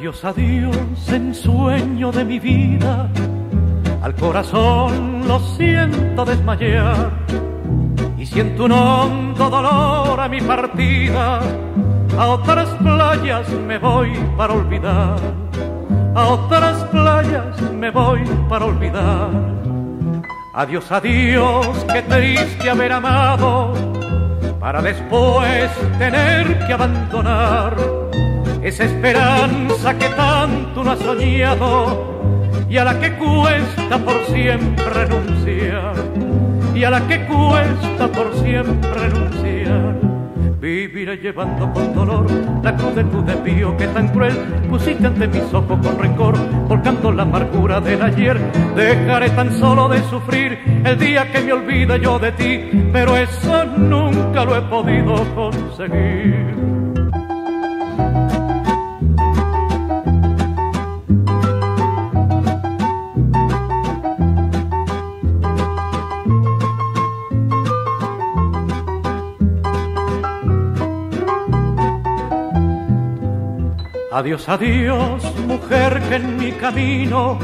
Adiós, adiós, ensueño de mi vida. Al corazón lo siento desmayar y siento un hondo dolor a mi partida. A otras playas me voy para olvidar. A otras playas me voy para olvidar. Adiós, adiós, qué triste haber amado para después tener que abandonar esa esperanza que tanto no ha soñado y a la que cuesta por siempre renunciar y a la que cuesta por siempre renunciar Viviré llevando con dolor la cruz de tu desvío que tan cruel pusiste ante mis ojos con rencor, volcando la amargura del ayer. Dejaré tan solo de sufrir el día que me olvide yo de ti, pero eso nunca lo he podido conseguir. Adiós, adiós, mujer que en mi camino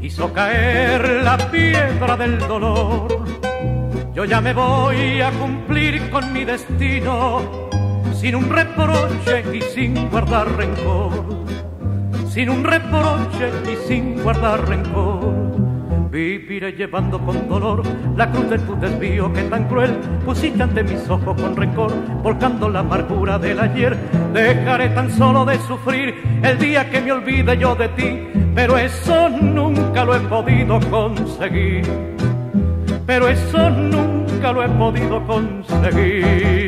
hizo caer la piedra del dolor. Yo ya me voy a cumplir con mi destino sin un reproche y sin guardar rencor. Sin un reproche y sin guardar rencor. Viviré llevando con dolor la cruz de tu desvío que tan cruel pusiste ante mis ojos con rencor, volcando la amargura del ayer. Dejaré tan solo de sufrir el día que me olvide yo de ti, pero eso nunca lo he podido conseguir. Pero eso nunca lo he podido conseguir.